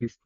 Yes.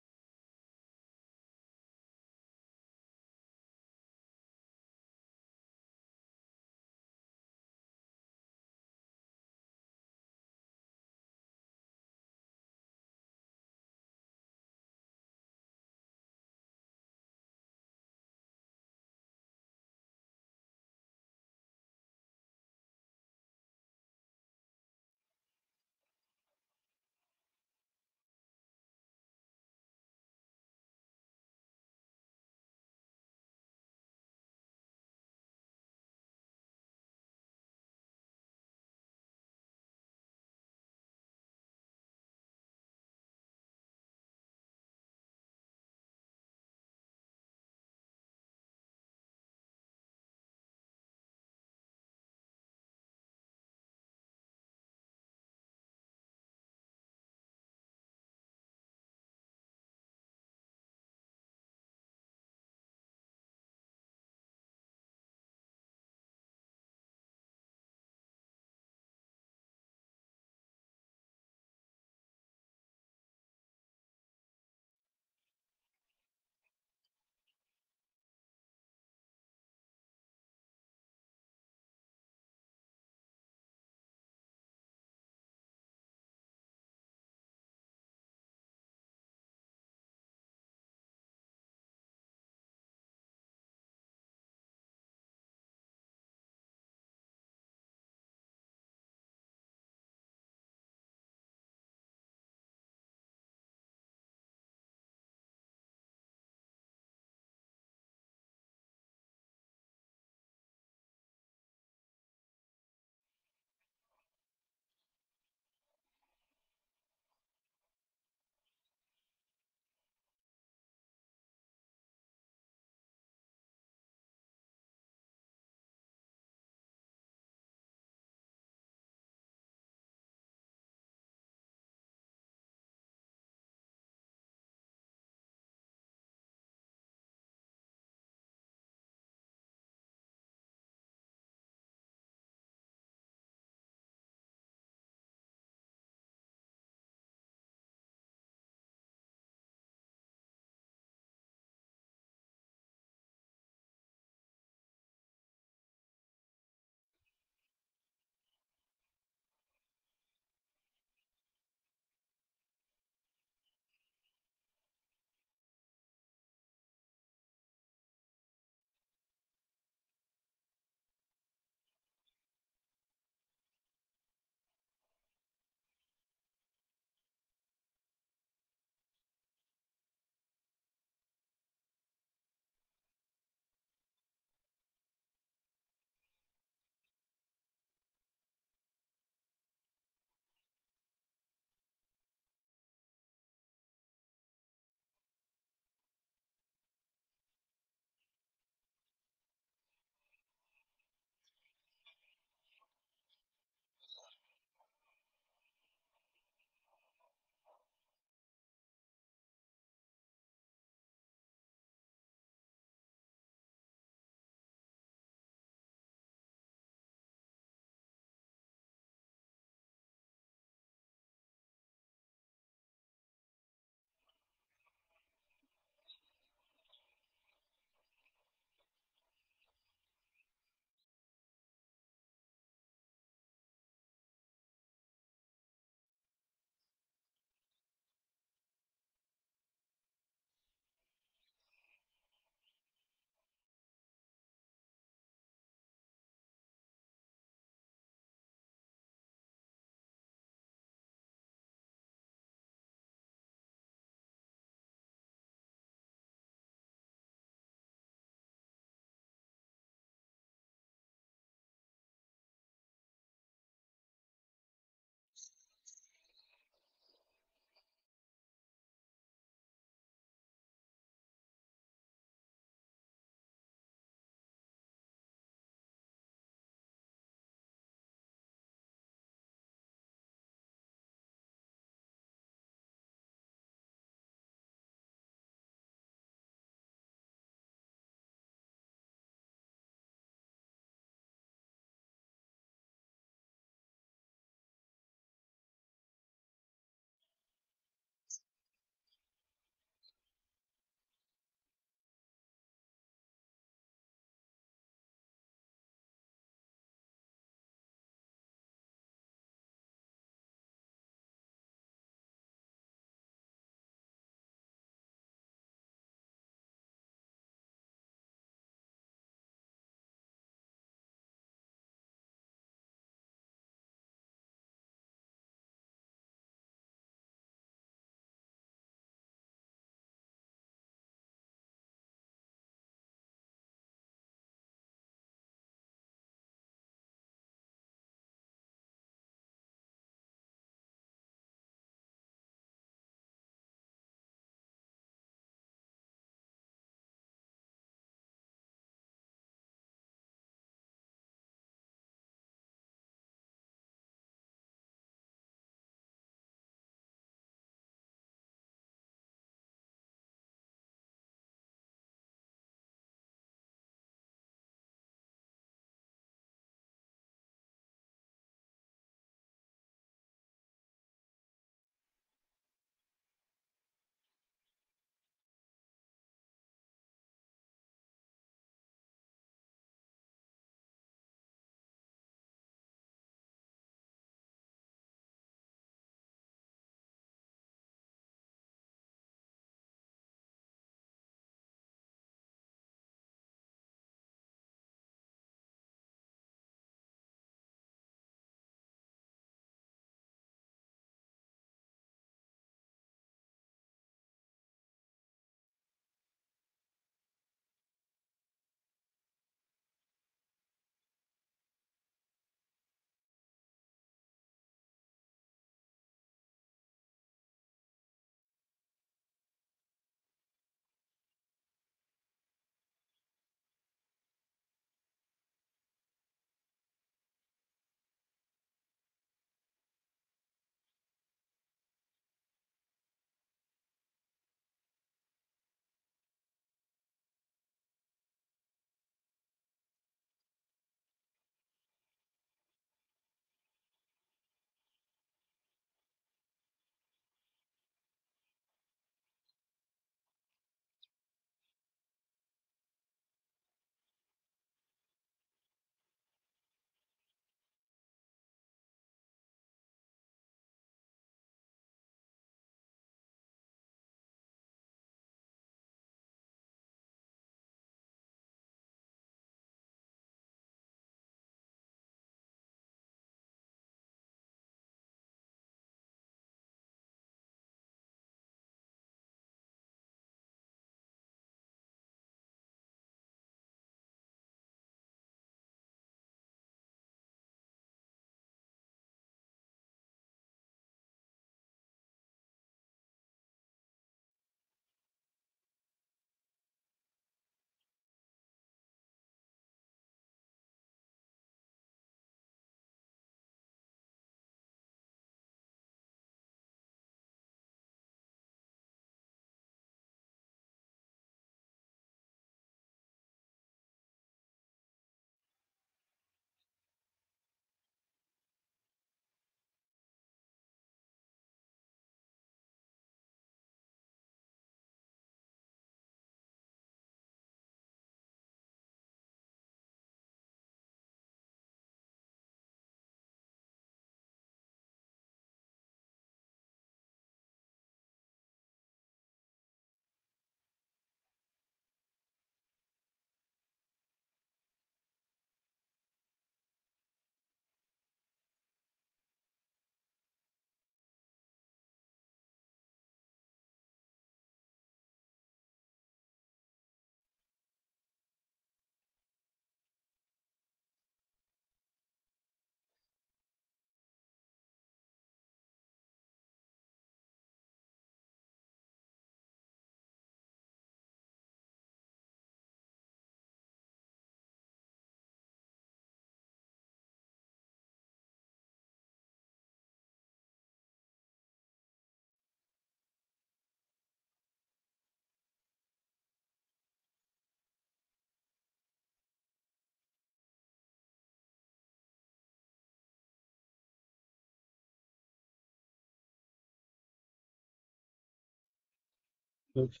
Oops.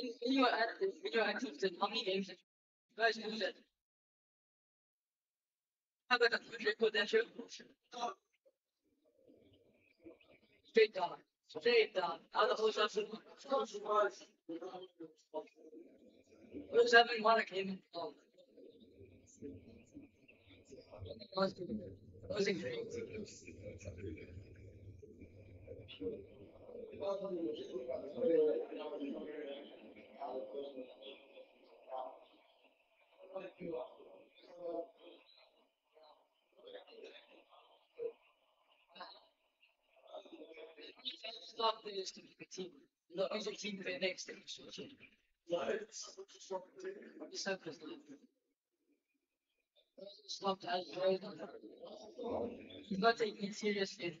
Video active, video active in how many games? You guys use it. Have like a future potential. Straight down, straight down, out of the whole stuff. Those seven one came. Um, was was great. Stop to be a team. No, it's team for the next stage. Stop this. Stop that. He's not taking it seriously.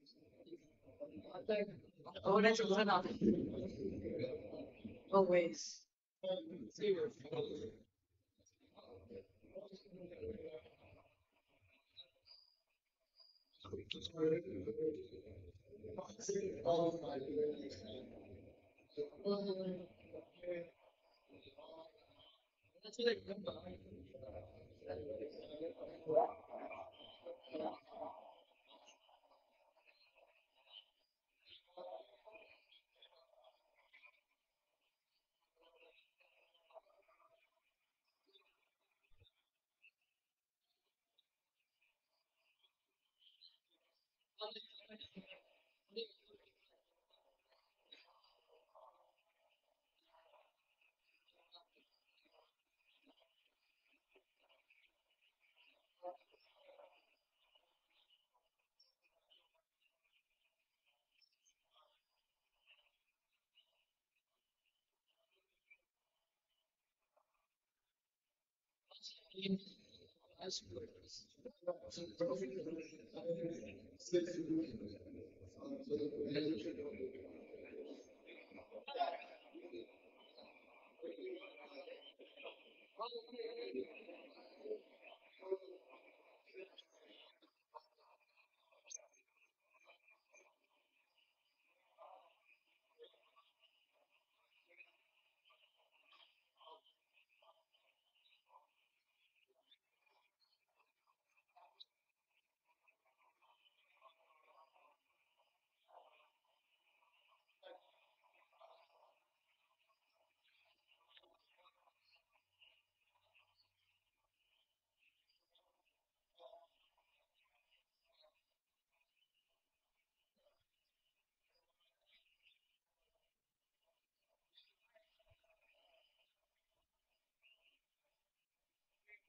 Oh, that's a one up. Always. That's what I remember. As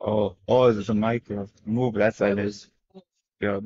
Oh, oh, there's a micro. Move that side is. Yeah,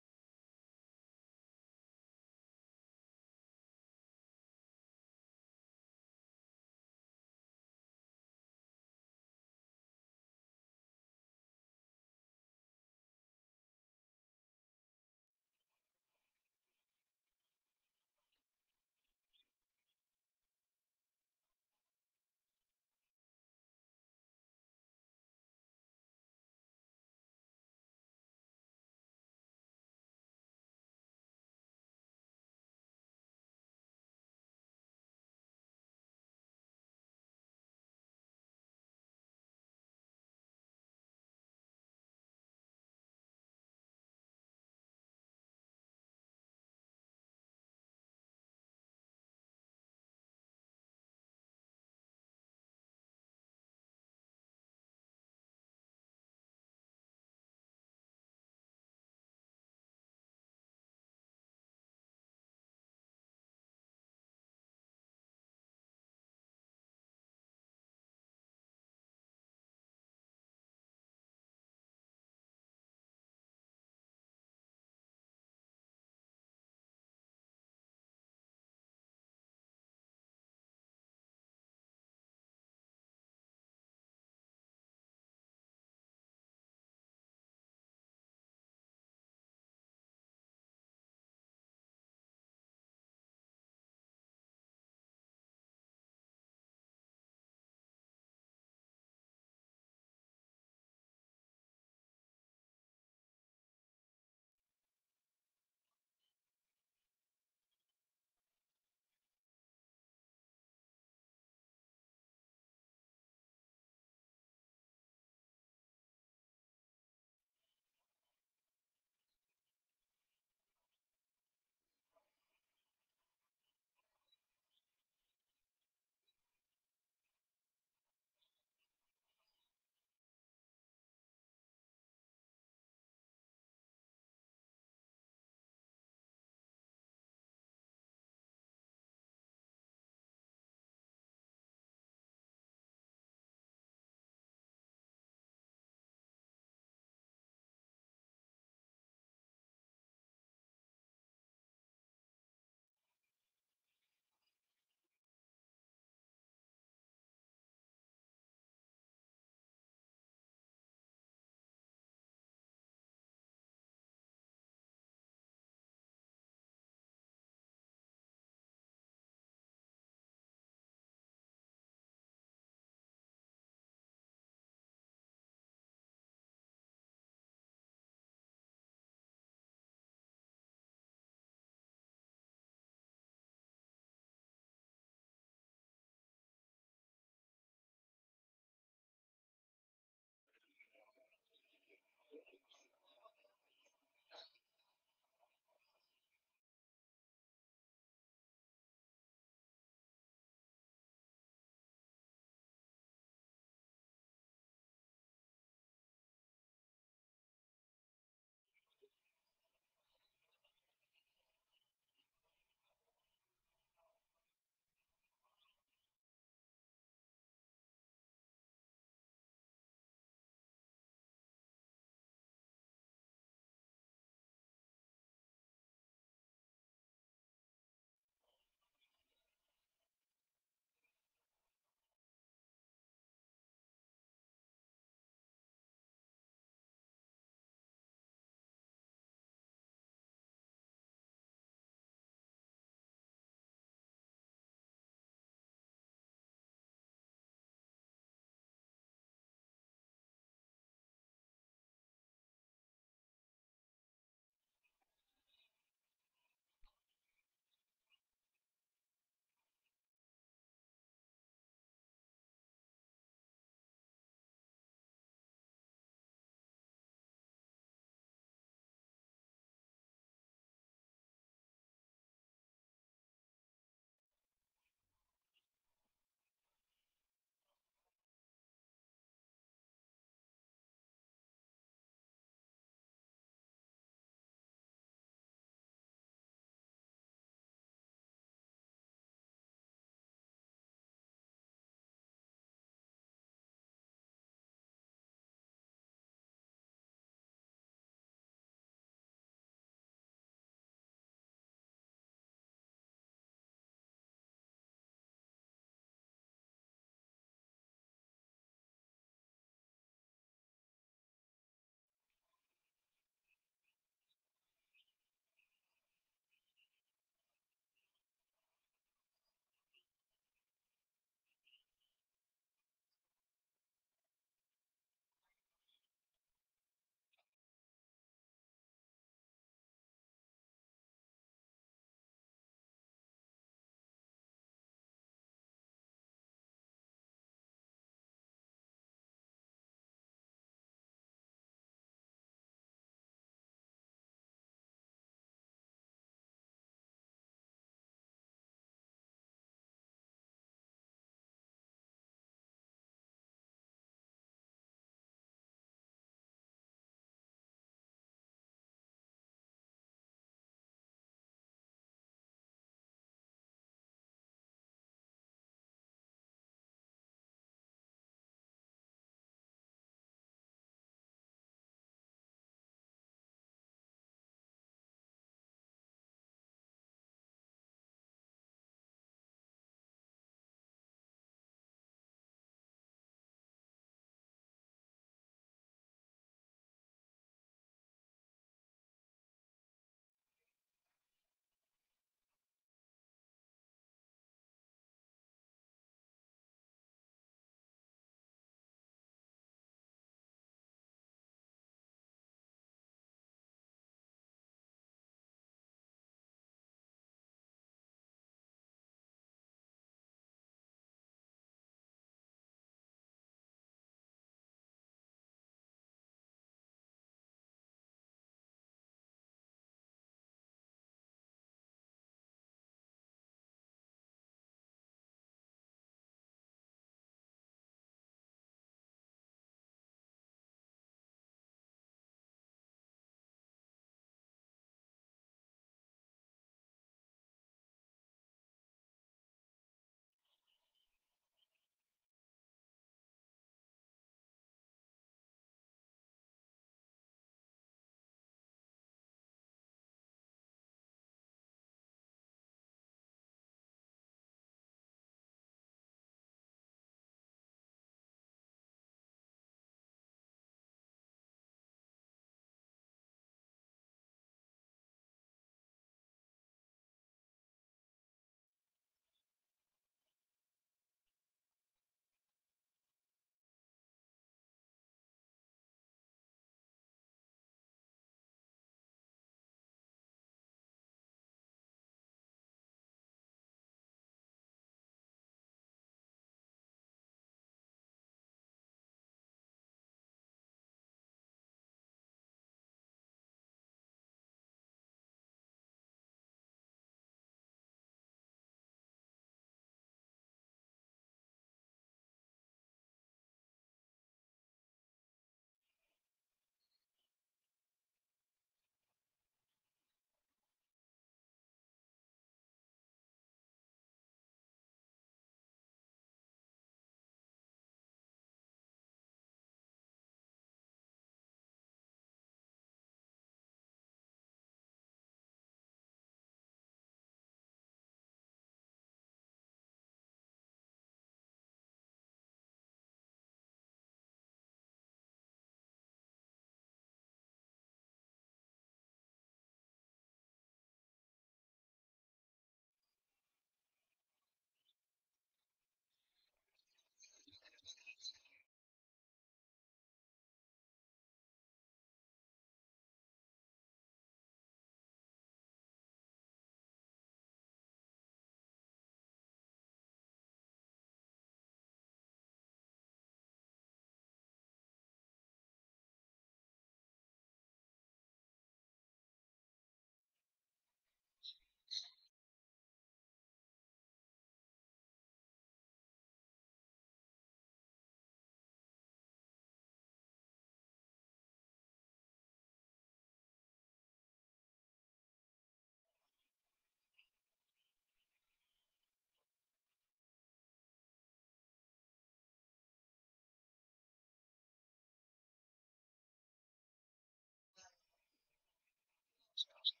themselves.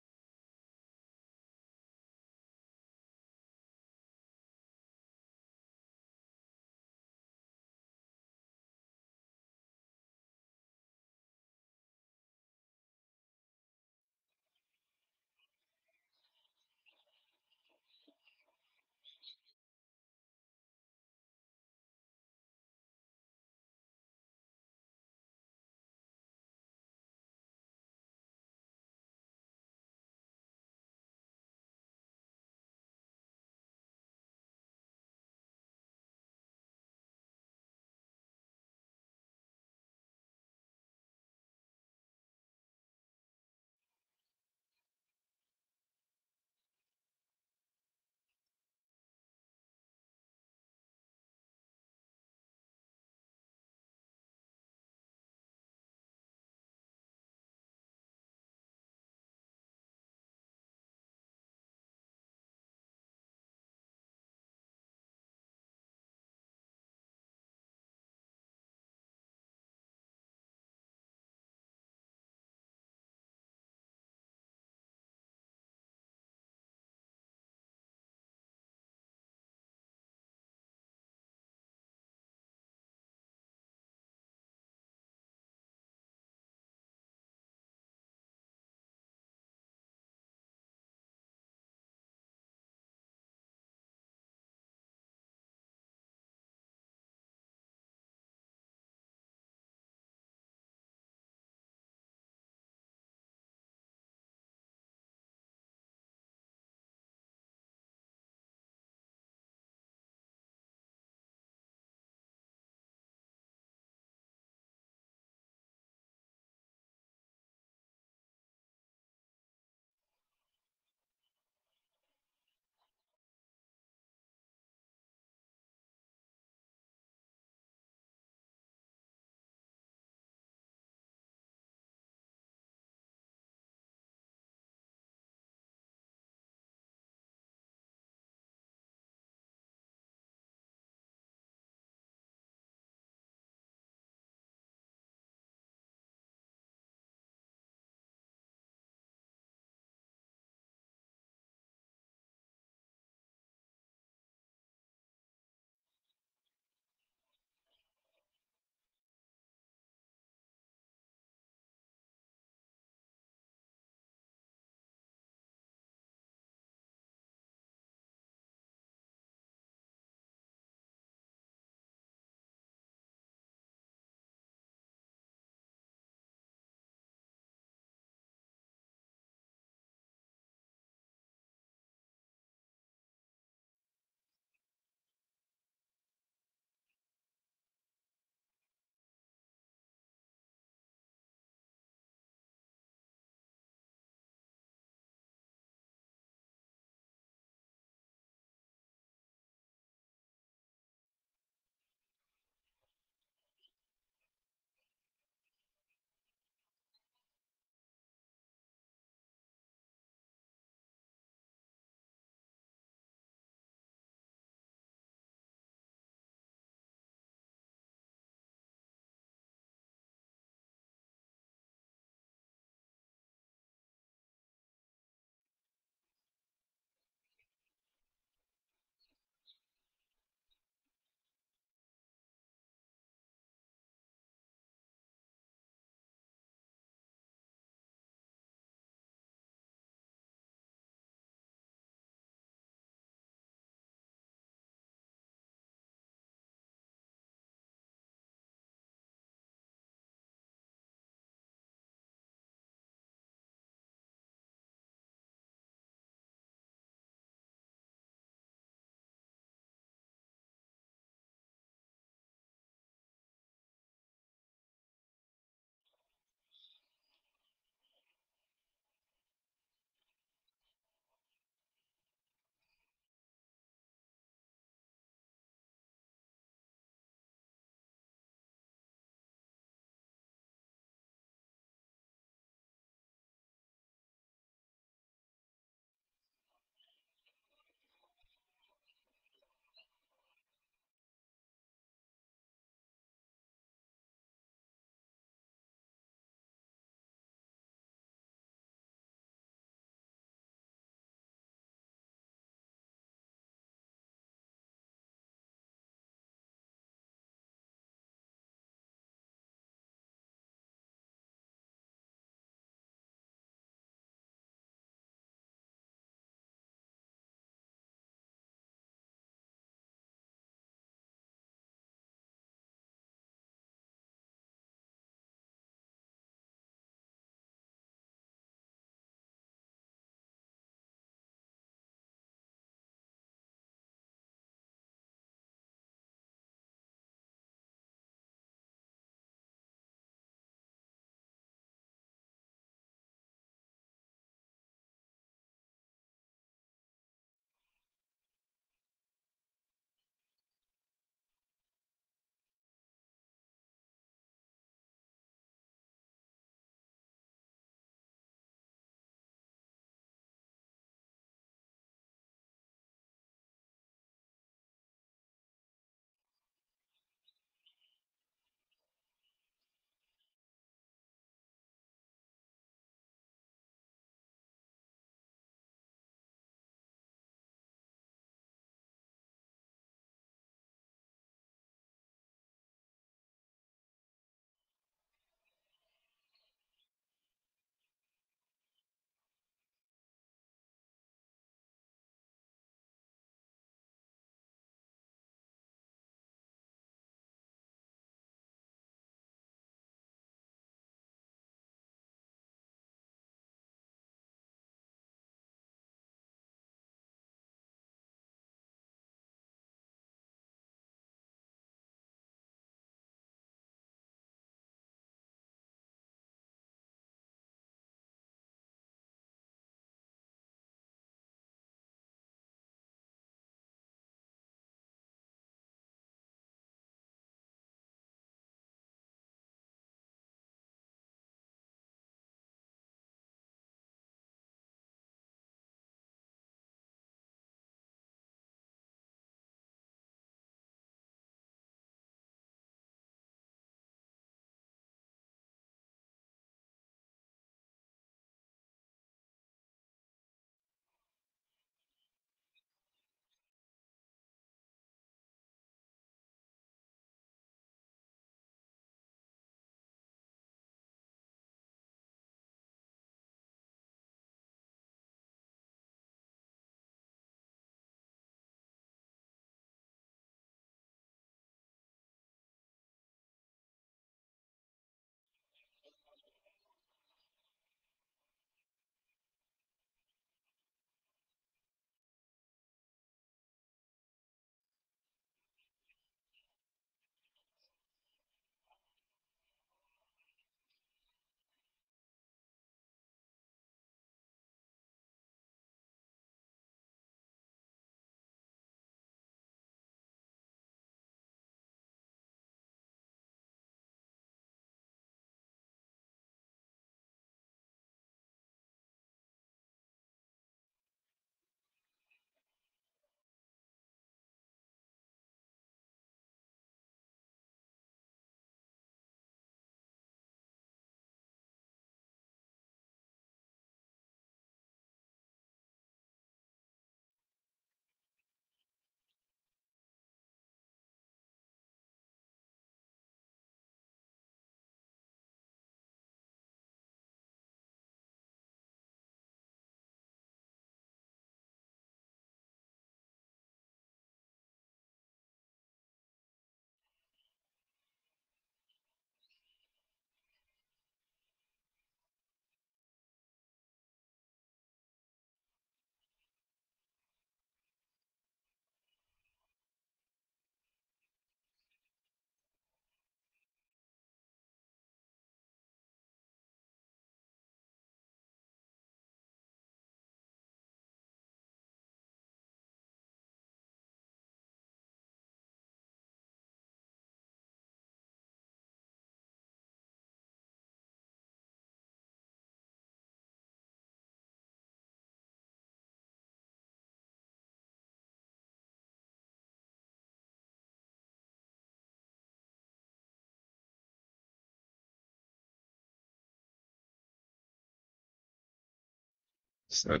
So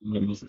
Vamos a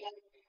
yeah.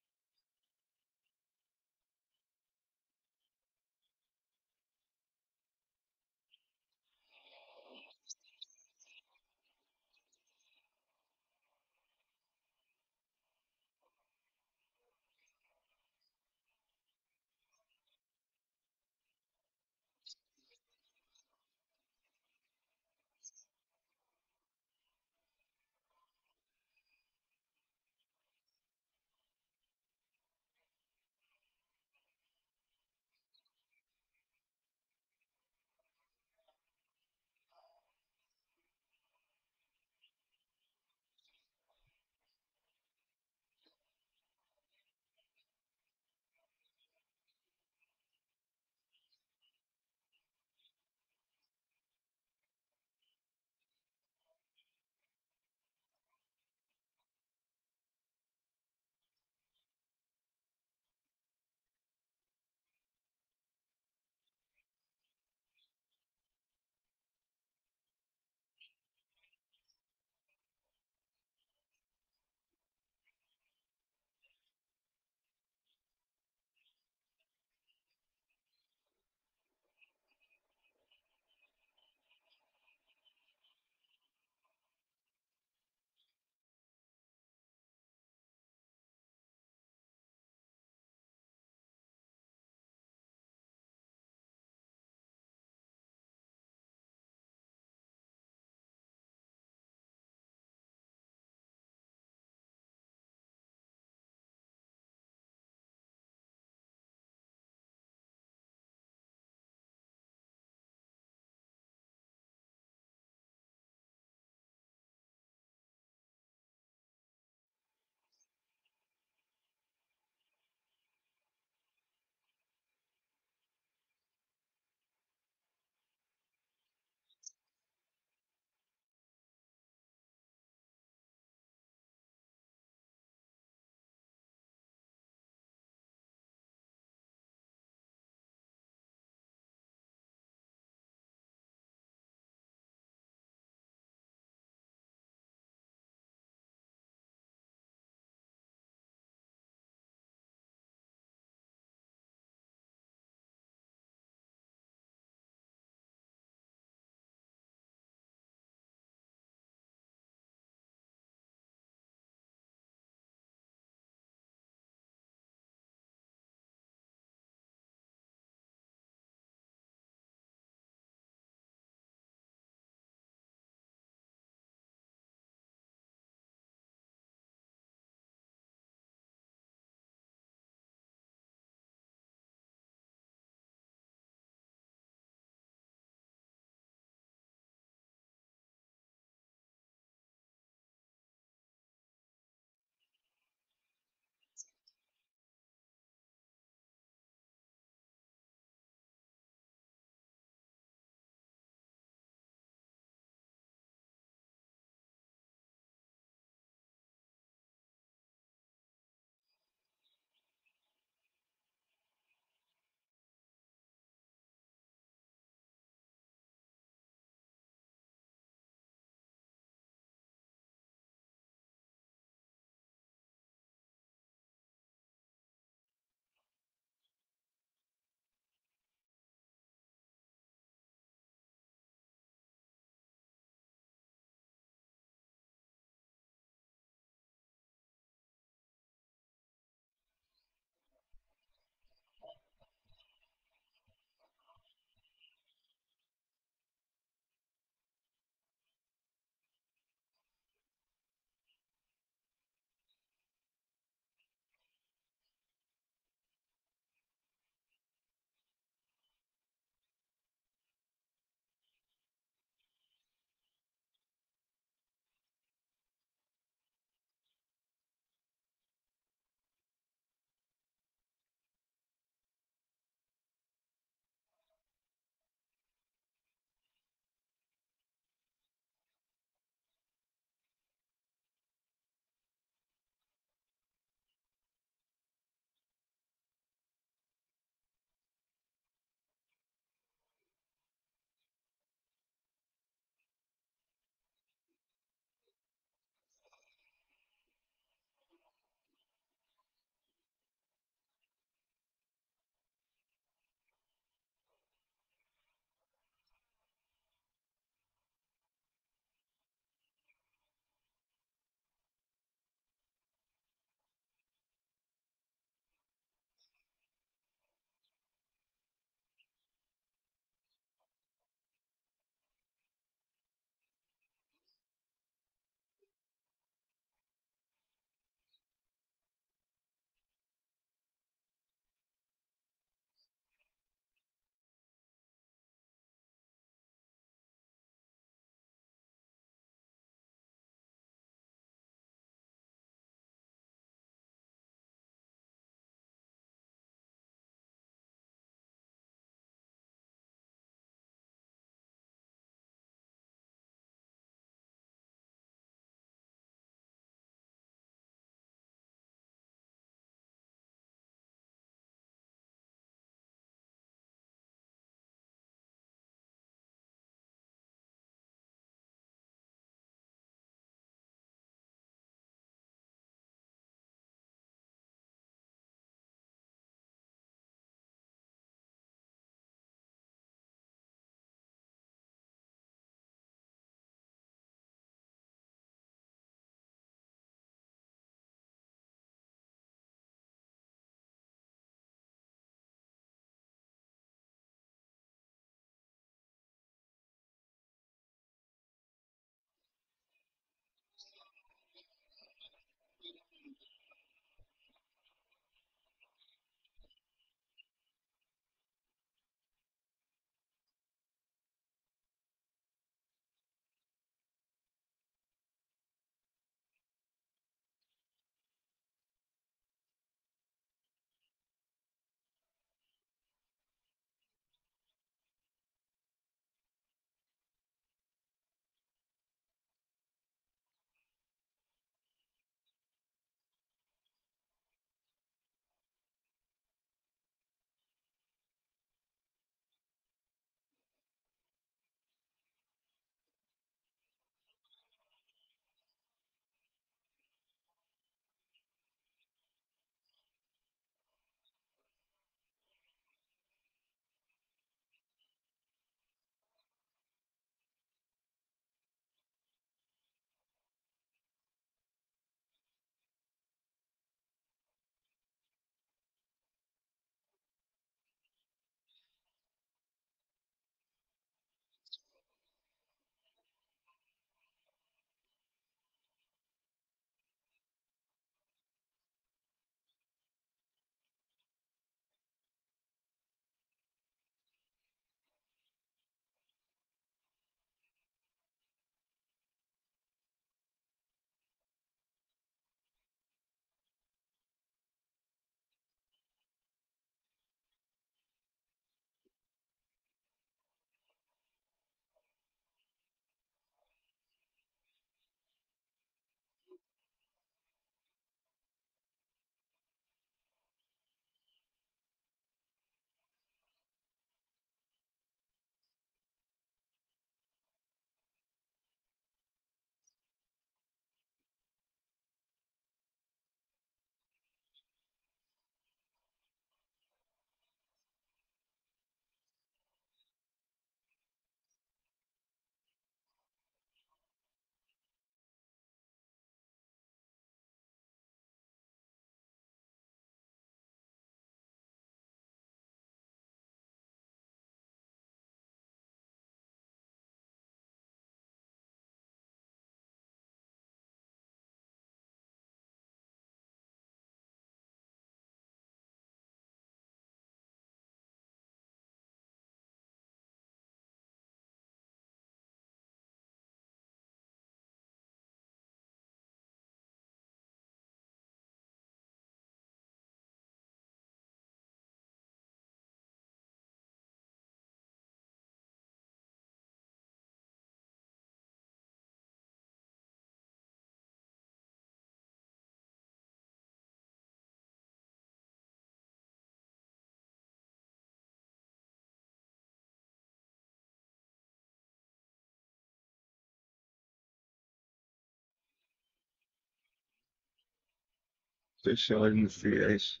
Good. Fechou, Messias. Smash